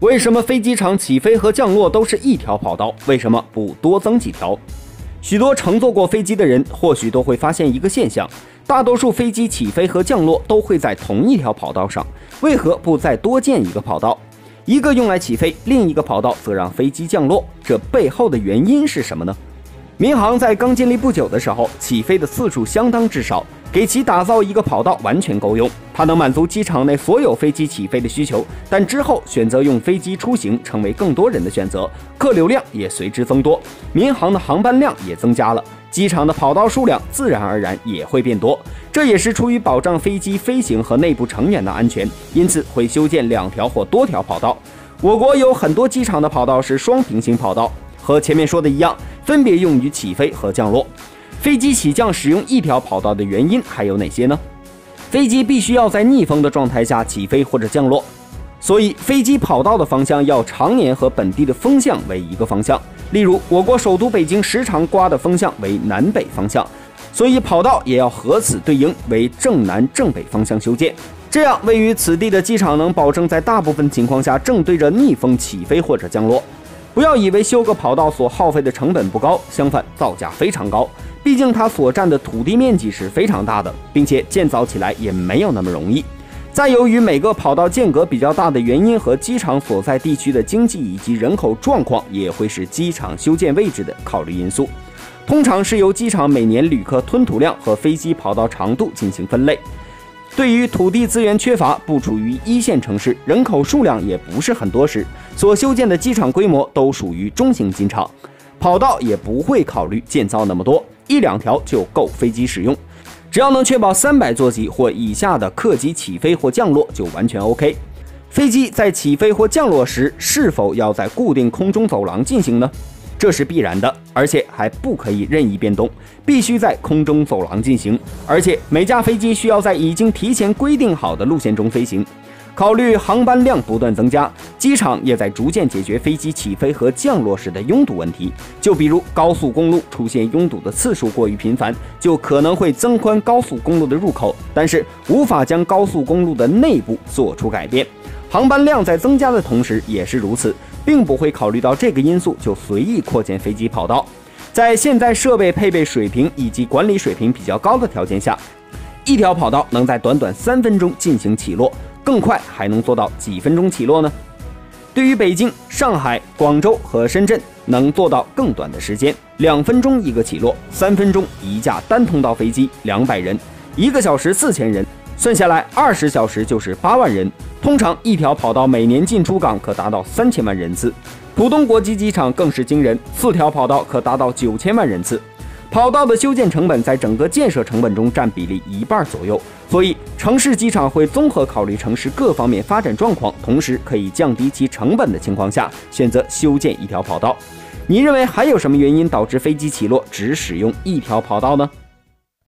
为什么飞机场起飞和降落都是一条跑道？为什么不多增几条？许多乘坐过飞机的人或许都会发现一个现象：大多数飞机起飞和降落都会在同一条跑道上，为何不再多建一个跑道？一个用来起飞，另一个跑道则让飞机降落，这背后的原因是什么呢？民航在刚建立不久的时候，起飞的次数相当之少。给其打造一个跑道完全够用，它能满足机场内所有飞机起飞的需求。但之后选择用飞机出行成为更多人的选择，客流量也随之增多，民航的航班量也增加了，机场的跑道数量自然而然也会变多。这也是出于保障飞机飞行和内部成员的安全，因此会修建两条或多条跑道。我国有很多机场的跑道是双平行跑道，和前面说的一样，分别用于起飞和降落。飞机起降使用一条跑道的原因还有哪些呢？飞机必须要在逆风的状态下起飞或者降落，所以飞机跑道的方向要常年和本地的风向为一个方向。例如，我国首都北京时常刮的风向为南北方向，所以跑道也要和此对应为正南正北方向。修建。这样，位于此地的机场能保证在大部分情况下正对着逆风起飞或者降落。不要以为修个跑道所耗费的成本不高，相反，造价非常高。毕竟它所占的土地面积是非常大的，并且建造起来也没有那么容易。再由于每个跑道间隔比较大的原因和机场所在地区的经济以及人口状况，也会是机场修建位置的考虑因素。通常是由机场每年旅客吞吐量和飞机跑道长度进行分类。对于土地资源缺乏、不处于一线城市、人口数量也不是很多时，所修建的机场规模都属于中型机场，跑道也不会考虑建造那么多。一两条就够飞机使用，只要能确保三百座级或以下的客机起飞或降落就完全 OK。飞机在起飞或降落时是否要在固定空中走廊进行呢？这是必然的，而且还不可以任意变动，必须在空中走廊进行，而且每架飞机需要在已经提前规定好的路线中飞行。考虑航班量不断增加，机场也在逐渐解决飞机起飞和降落时的拥堵问题。就比如高速公路出现拥堵的次数过于频繁，就可能会增宽高速公路的入口，但是无法将高速公路的内部做出改变。航班量在增加的同时也是如此，并不会考虑到这个因素就随意扩建飞机跑道。在现在设备配备水平以及管理水平比较高的条件下，一条跑道能在短短三分钟进行起落。更快还能做到几分钟起落呢？对于北京、上海、广州和深圳，能做到更短的时间，两分钟一个起落，三分钟一架单通道飞机，两百人，一个小时四千人，算下来二十小时就是八万人。通常一条跑道每年进出港可达到三千万人次，浦东国际机场更是惊人，四条跑道可达到九千万人次。跑道的修建成本在整个建设成本中占比例一半左右，所以城市机场会综合考虑城市各方面发展状况，同时可以降低其成本的情况下，选择修建一条跑道。你认为还有什么原因导致飞机起落只使用一条跑道呢？